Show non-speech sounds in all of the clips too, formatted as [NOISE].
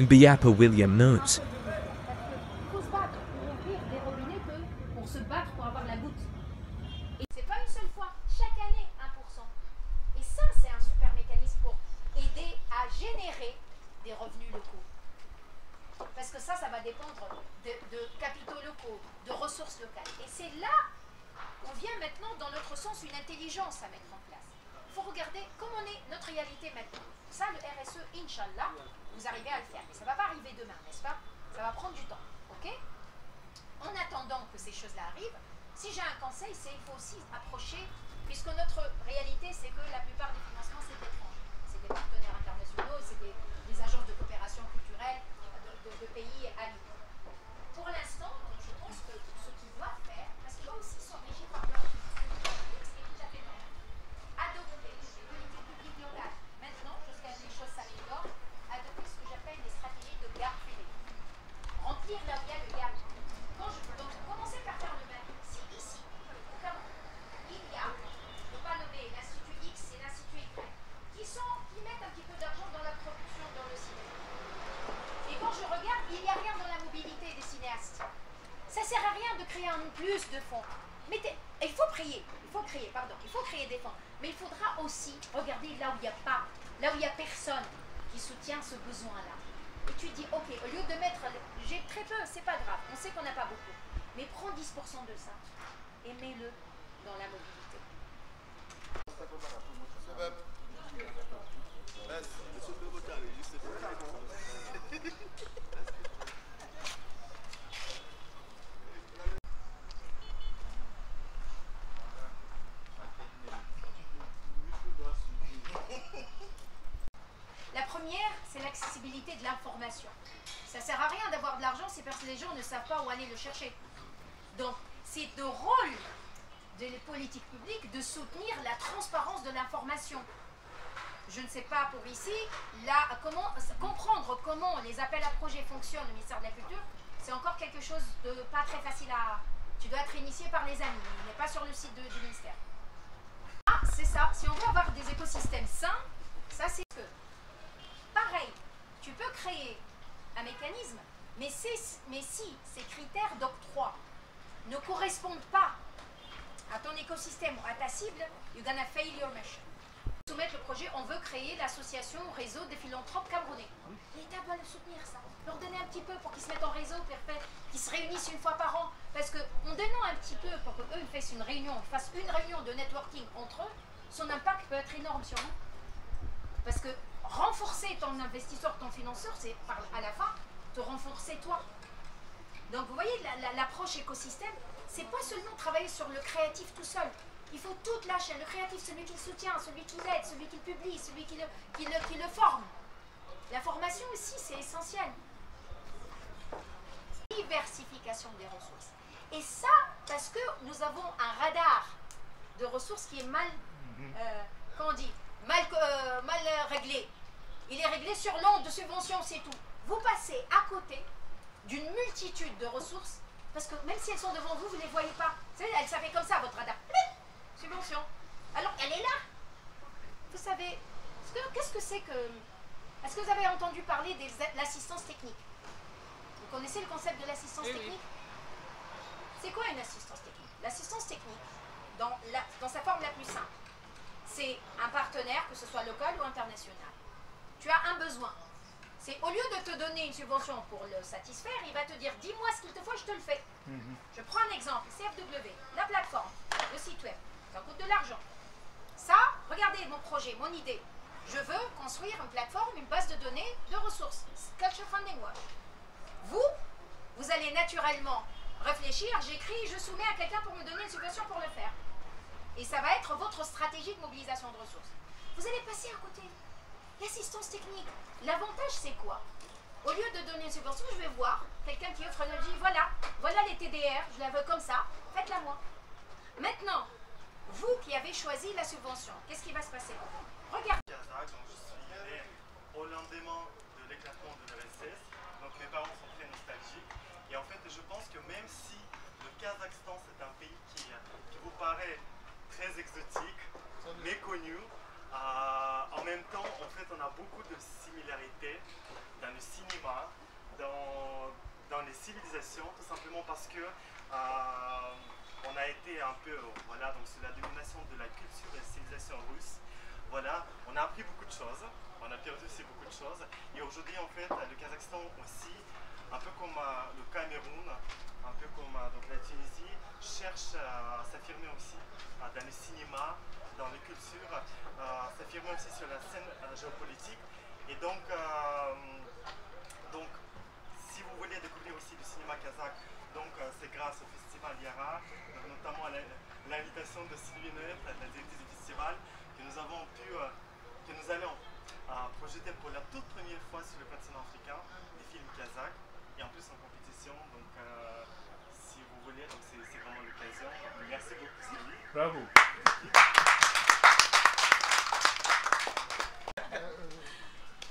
Libya par William News, Que ça, ça va dépendre de, capitaux locaux, de ressources locales. Et c'est là on vient maintenant, dans notre sens, une intelligence à mettre en place. Il faut regarder comment est notre réalité maintenant. Ça, le RSE, Inch'Allah, vous arrivez à le faire. Mais ça ne va pas arriver demain, n'est-ce pas? Ça va prendre du temps. OK? En attendant que ces choses-là arrivent, si j'ai un conseil, c'est il faut aussi approcher, puisque notre réalité, c'est que la plupart des financements, c'est étrange. C'est des partenaires internationaux, c'est des agences de coopération culturelle de, de- pays amis. Pour l'instant, je pense que ce qu'ils doivent faire, parce qu'ils aussi sont régis par leur ce qui est tout à fait normal, adopter des politiques publiques locales. Maintenant, jusqu'à ce que les choses s'améliorent, adopter ce que j'appelle des stratégies de gap privée. Remplir là où il y a le gap. Quand je, donc, commencer par faire le même. Si ici, au Cameroun, il y a, je ne peux pas nommer l'Institut X et l'Institut Y, qui, sont, qui mettent un petit peu d'argent dans la production dans le cinéma. Et quand je regarde, il n'y a rien dans la mobilité des cinéastes. De créer un plus de fonds. Mettez, et il faut créer, il faut créer, pardon, il faut créer des fonds. Mais il faudra aussi regarder là où il n'y a pas, là où il n'y a personne qui soutient ce besoin-là. Et tu dis, ok, au lieu de mettre, j'ai très peu, c'est pas grave, on sait qu'on n'a pas beaucoup, mais prends 10% de ça et mets-le dans la mobilité. La première, c'est l'accessibilité de l'information. Ça sert à rien d'avoir de l'argent si les gens ne savent pas où aller le chercher. Donc, c'est de rôle des politiques publiques de soutenir la transparence de l'information. Je ne sais pas pour ici, là, comprendre comment les appels à projets fonctionnent au ministère de la Culture, c'est encore quelque chose de pas très facile à. Tu dois être initié par les amis, il n'est pas sur le site du ministère. Ah, c'est ça. Si on veut avoir des écosystèmes sains, ça c'est que. Tu peux créer un mécanisme, mais, si ces critères d'octroi ne correspondent pas à ton écosystème ou à ta cible, you're gonna fail your mission. Soumettre le projet, on veut créer l'association réseau des philanthropes camerounais. L'État doit le soutenir, ça. Leur donner un petit peu pour qu'ils se mettent en réseau, qu'ils se réunissent une fois par an. Parce qu'en donnant un petit peu pour qu'eux fassent une réunion, fassent une réunion de networking entre eux, son impact peut être énorme sur nous. Parce que renforcer ton investisseur, ton financeur, c'est à la fin te renforcer toi. Donc vous voyez, la- la- l'approche écosystème, c'est pas seulement travailler sur le créatif tout seul. Il faut toute la chaîne. Le créatif, celui qui le soutient, celui qui l'aide, celui qui le publie, celui qui le, qui le, qui le forme. La formation aussi, c'est essentiel. Diversification des ressources. Et ça, parce que nous avons un radar de ressources qui est mal, euh, comment on dit, mal, euh, mal euh, réglé. Il est réglé sur l'onde de subvention, c'est tout. Vous passez à côté d'une multitude de ressources, parce que même si elles sont devant vous, vous ne les voyez pas. Vous savez, elles savent comme ça, votre radar. [LAUGHS] Subvention. Alors, elle est là. Vous savez, est-ce que- qu'est-ce que c'est que... Est-ce que vous avez entendu parler de l'assistance technique? Vous connaissez le concept de l'assistance technique? C'est quoi une assistance technique? L'assistance technique, dans, la- dans sa forme la plus simple, c'est un partenaire, que ce soit local ou international. Tu as un besoin. C'est au lieu de te donner une subvention pour le satisfaire, il va te dire dis-moi ce qu'il te faut, je te le fais. Je prends un exemple, CFW, la plateforme, le site web, ça coûte de l'argent. Ça, regardez mon projet, mon idée. Je veux construire une plateforme, une base de données de ressources. Culture Funding Watch. Vous, vous allez naturellement réfléchir, j'écris, je soumets à quelqu'un pour me donner une subvention pour le faire. Et ça va être votre stratégie de mobilisation de ressources. Vous allez passer à côté. L'assistance technique, l'avantage c'est quoi? Au lieu de donner une subvention, je vais voir quelqu'un qui offre une dit voilà, voilà les TDR, je la veux comme ça, faites-la moi. Maintenant, vous qui avez choisi la subvention, qu'est-ce qui va se passer? Regardez. Je suis au lendemain de l'éclatement de donc mes parents sont très nostalgiques. Et en fait, je pense que même si le Kazakhstan, c'est un pays qui vous paraît exotique, méconnu. Euh, en même temps, en fait, on a beaucoup de similarités dans le cinéma, dans, dans les civilisations, tout simplement parce que euh, on a été un peu, voilà, donc sous la domination de la culture et la civilisation russe. Voilà, on a appris beaucoup de choses, on a perdu aussi beaucoup de choses. Et aujourd'hui, en fait, le Kazakhstan aussi, un peu comme euh, le Cameroun, un peu comme euh, la Tunisie, cherche à s'affirmer aussi euh, dans le cinéma, dans les cultures, s'affirmer aussi sur la scène géopolitique. Et donc, si vous voulez découvrir aussi le cinéma kazakh, c'est grâce au festival Yara, notamment à l'invitation de Sylvie Neuf, la directrice du festival, que nous avons pu, que nous allons projeter pour la toute première fois sur le continent africain des films kazakhs et en plus en compétition. Donc, euh, si vous voulez, donc c'est vraiment l'occasion. Merci beaucoup Sylvie. Bravo.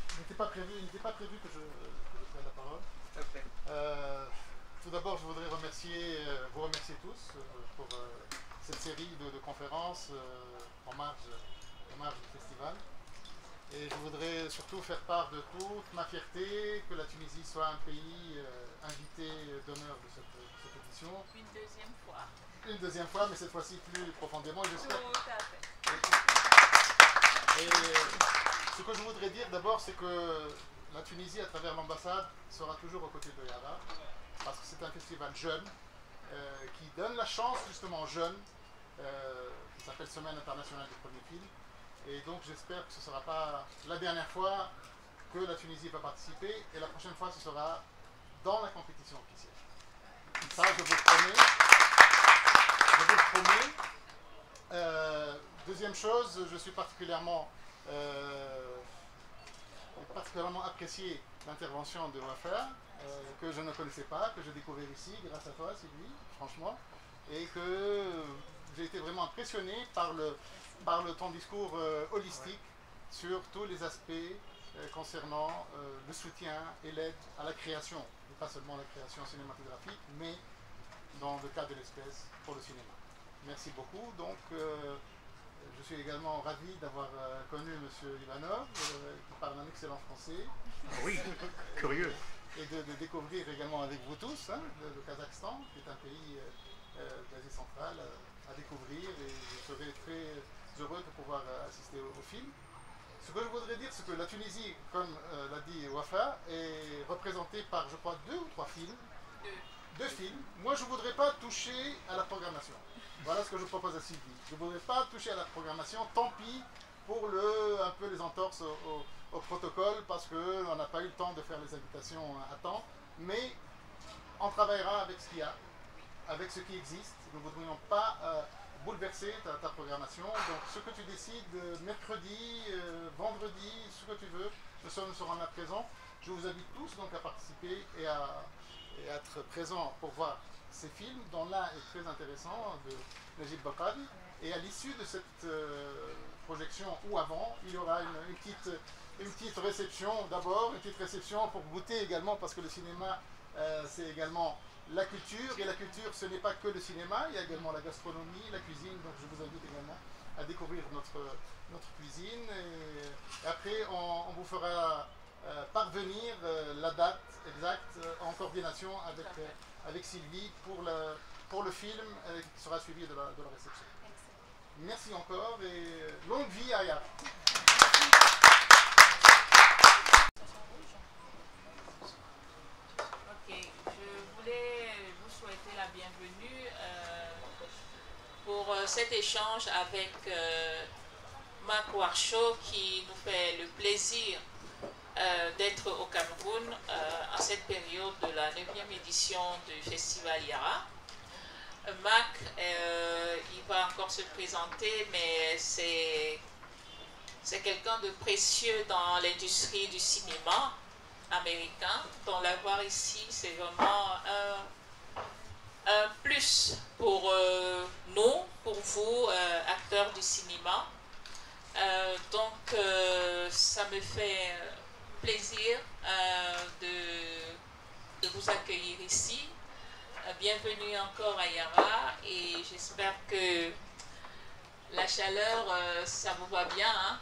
Il n'était pas prévu, il n'était pas prévu que je, prenne la parole. Euh, tout d'abord, je voudrais remercier, euh, vous remercier tous euh, pour euh, cette série de, de conférences euh, en, marge, en marge du festival. Et je voudrais surtout faire part de toute ma fierté que la Tunisie soit un pays euh, invité d'honneur de cette, de cette édition. Une deuxième fois. Une deuxième fois, mais cette fois-ci plus profondément. et J'espère Tout à fait. et ce que je voudrais dire d'abord, c'est que la Tunisie, à travers l'ambassade, sera toujours aux côtés de Yara, parce que c'est un festival jeune, euh, qui donne la chance justement aux jeunes, euh, qui s'appelle Semaine internationale du premier film. Et donc j'espère que ce ne sera pas la dernière fois que la Tunisie va participer, et la prochaine fois, ce sera dans la compétition officielle. Ça, je vous promets. Je vous promets. Euh, deuxième chose, je suis particulièrement, euh, particulièrement apprécié l'intervention de Wafa, euh, que je ne connaissais pas, que j'ai découvert ici grâce à toi, Sylvie, franchement, et que j'ai été vraiment impressionné par, le, par le, ton discours euh, holistique sur tous les aspects euh, concernant euh, le soutien et l'aide à la création, et pas seulement la création cinématographique, mais dans le cas de l'espèce pour le cinéma. Merci beaucoup. Donc, je suis également ravi d'avoir connu M. Ivanov, qui parle un excellent français. Oui, curieux. Et de, de découvrir également avec vous tous hein, le, le Kazakhstan, qui est un pays d'Asie centrale à découvrir. Et je serai très heureux de pouvoir euh, assister au, au film. Ce que je voudrais dire, c'est que la Tunisie, comme euh, l'a dit Wafa, est représentée par, je crois, deux ou trois films. Deux films. Moi, je ne voudrais pas toucher à la programmation. Voilà ce que je propose à Sylvie. Je ne voudrais pas toucher à la programmation. Tant pis pour le, un peu les entorses au, au- au protocole parce qu'on n'a pas eu le temps de faire les invitations à temps. Mais on travaillera avec ce qu'il y a, avec ce qui existe. Nous ne voudrions pas euh, bouleverser ta, programmation. Donc, ce que tu décides, euh, mercredi, euh, vendredi, ce que tu veux, nous sommes, serons là présents. Je vous invite tous donc à participer et à, être présents pour voir ces films, dont l'un est très intéressant, de Najib Bakadi. Et à l'issue de cette projection, ou avant, il y aura une petite, une petite réception d'abord, une petite réception pour goûter également, parce que le cinéma, euh, c'est également la culture, et la culture, ce n'est pas que le cinéma, il y a également la gastronomie, la cuisine, donc je vous invite également à découvrir notre, notre cuisine. Et, après, on, on vous fera euh, parvenir euh, la date exacte en coordination avec, avec Sylvie pour le, pour le film qui sera suivi de la, de la réception. Merci encore et longue vie à Yara. Ok, je voulais vous souhaiter la bienvenue euh, pour euh, cet échange avec euh, Marc qui nous fait le plaisir euh, d'être au Cameroun en cette période de la 9e édition du Festival Yara. Marc, il va encore se présenter, mais c'est c'est quelqu'un de précieux dans l'industrie du cinéma américain. Donc l'avoir ici, c'est vraiment un, un plus pour euh, nous, pour vous, acteurs du cinéma. Euh, donc euh, ça me fait plaisir euh, de, de vous accueillir ici. Euh, bienvenue encore à Yara et j'espère que La chaleur, euh, ça vous va bien, hein?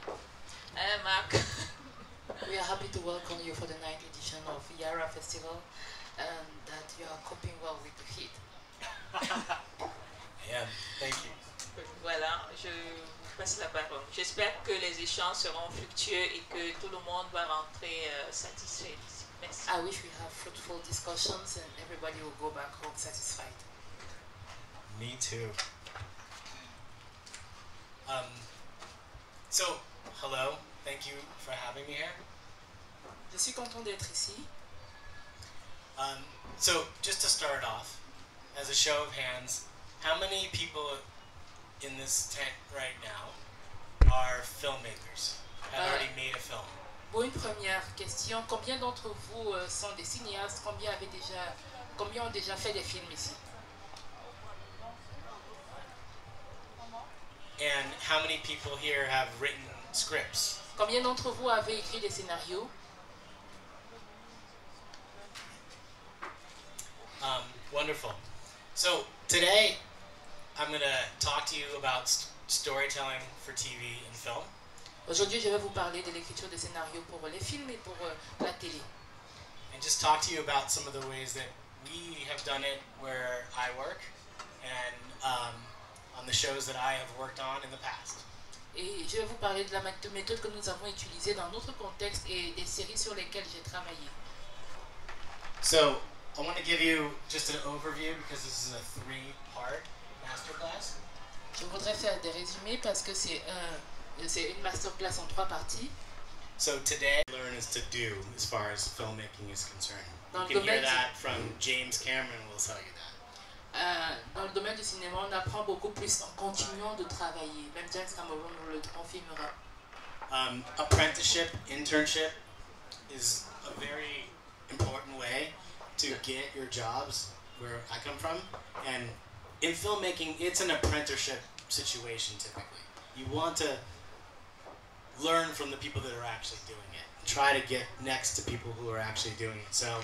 Hein, Marc? We are happy to welcome you for the ninth edition of Yara Festival and that you are coping well with the heat. Passe la parole. J'espère que les échanges seront fructueux et que tout le monde va rentrer euh, satisfait. Merci. I wish we have fruitful discussions and everybody will go back home satisfied. Me too. Um, so, hello. Thank you for having me here. Je suis content d'être ici. Um, so, just to start off, as a show of hands, how many people in this tent right now are filmmakers? Have Uh, already made a film? Pour une première question, combien d'entre vous euh, sont des cinéastes? Combien avaient déjà, combien ont déjà fait des films ici? And how many people here have written scripts? Combien d'entre vous avaient écrit des scénarios? Um, wonderful. So today, I'm gonna talk to you about st- storytelling for TV and film, Aujourd'hui, je vais vous parler de l'écriture de scénarios pour les films et pour euh, la télé. and just talk to you about some of the ways that we have done it where I work, and um, on the shows that I have worked on in the past. Et je vais vous parler de la méthode que nous avons utilisée dans notre contexte et des séries sur lesquelles j'ai travaillé. So I want to give you just an overview because this is a three-part masterclass. Je voudrais faire des résumés parce que c'est un, c'est une masterclass en trois parties. So today, learn is to do as far as filmmaking is concerned. Dans You le can hear that from James Cameron. Will tell you that. Euh, dans le domaine du cinéma, on apprend beaucoup plus en continuant de travailler. Même James Cameron nous le confirmera. Um, apprenticeship, internship is a very important way to get your jobs where I come from. And in filmmaking, it's an apprenticeship situation typically. You want to learn from the people that are actually doing it. Try to get next to people who are actually doing it. So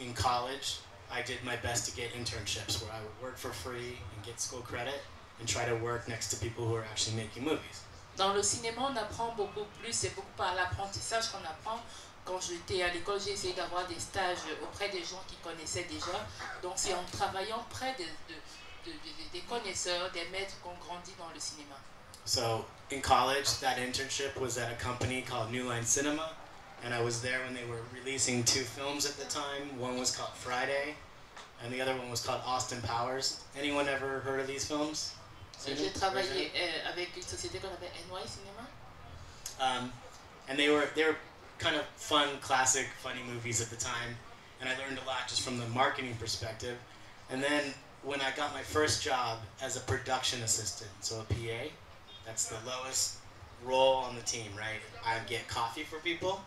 in college, I did my best to get internships where I would work for free and get school credit and try to work next to people who are actually making movies. Dans le cinéma, on apprend beaucoup plus, c'est beaucoup par l'apprentissage qu'on apprend. Quand j'étais à l'école, j'ai essayé d'avoir des stages auprès des gens qui connaissaient déjà. Donc c'est en travaillant près de, de- de- de- des connaisseurs, des maîtres qu'on grandit dans le cinéma. So in college, that internship was at a company called New Line Cinema, and I was there when they were releasing two films at the time. One was called Friday, and the other one was called Austin Powers. Anyone ever heard of these films? J'ai travaillé euh, avec une société qu'on appelle NY Cinéma. Um, and they were they were kind of fun, classic, funny movies at the time, and I learned a lot just from the marketing perspective. And then when I got my first job as a production assistant, so a PA, that's the lowest role on the team, right? I get coffee for people,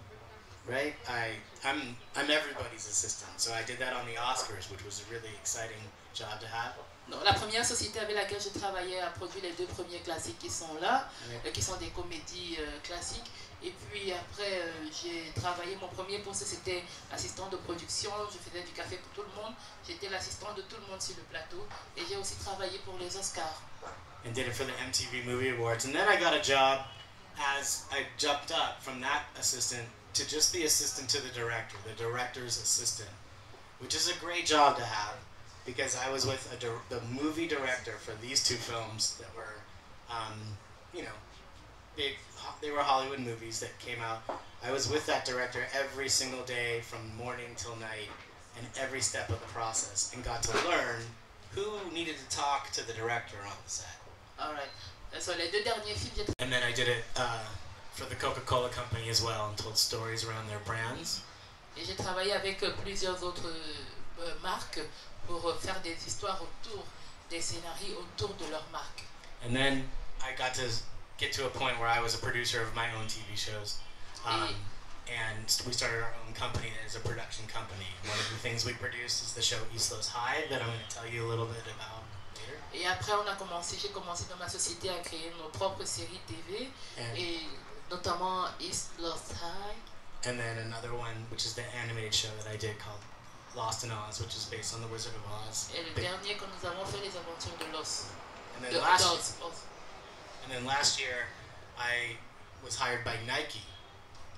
right? I I'm I'm everybody's assistant, so I did that on the Oscars, which was a really exciting job to have. Donc, la première société avec laquelle je travaillais a produit les deux premiers classiques qui sont là, Ouais. euh, qui sont des comédies euh, classiques. Et puis après, euh, j'ai travaillé, mon premier poste c'était assistant de production, je faisais du café pour tout le monde, j'étais l'assistant de tout le monde sur le plateau. Et j'ai aussi travaillé pour les Oscars. and did it for the MTV Movie Awards. And then I got a job as I jumped up from that assistant to just the assistant to the director, the director's assistant, which is a great job to have because I was with a the movie director for these two films that were, um, you know, big. ho- They were Hollywood movies that came out. I was with that director every single day from morning till night, and every step of the process, and got to learn who needed to talk to the director on the set. Alright. Euh, Sur les deux derniers films, j'ai And then I did it uh, for the Coca Cola Company as well and told stories around their brands. Et j'ai travaillé avec euh, plusieurs autres euh, marques pour faire des histoires autour des scénarios autour de leur marque. And then I got to get to a point where I was a producer of my own TV shows. Um, and we started our own company as a production company. One of the things we produced is the show Islos High that I'm going to tell you a little bit about later. Et après, on a commencé, j'ai commencé dans ma société à créer nos propres séries TV And, et notamment East Lost High. and then another one, which is the animated show that I did called Lost in Oz, which is based on the Wizard of Oz. Et le dernier que nous avons fait, les aventures de l'os. And then last, Oz. And then last year, I was hired by Nike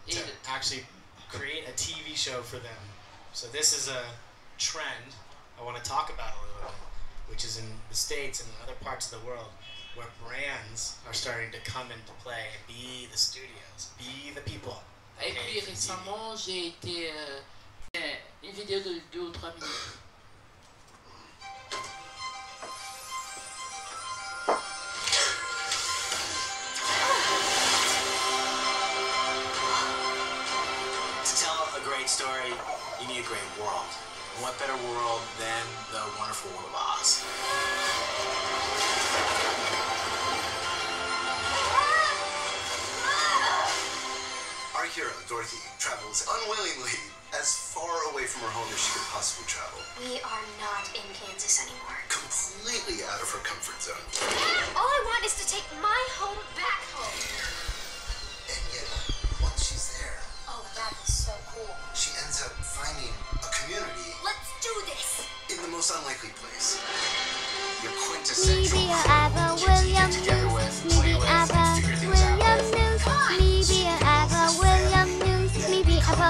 to actually create a TV show for them. So this is a trend I want to talk about a little bit, which is in the States and in other parts of the world where brands are starting to come into play and be the studios, be the people. Et puis récemment, j'ai été euh, une vidéo de 2 ou 3 minutes. To tell a great story, you need a great world. And what better world than the wonderful world of Oz? Our hero, Dorothy, travels unwillingly as far from her home as she could possibly travel. We are not in Kansas anymore. Completely out of her comfort zone. All I want is to take my home back home. And yet, once she's there... Oh, that is so cool. She ends up finding a community... Let's do this! In the most unlikely place. Your quintessential... Maybe Ava Williams. together Ava William. News. Maybe Ava Williams. Maybe Ava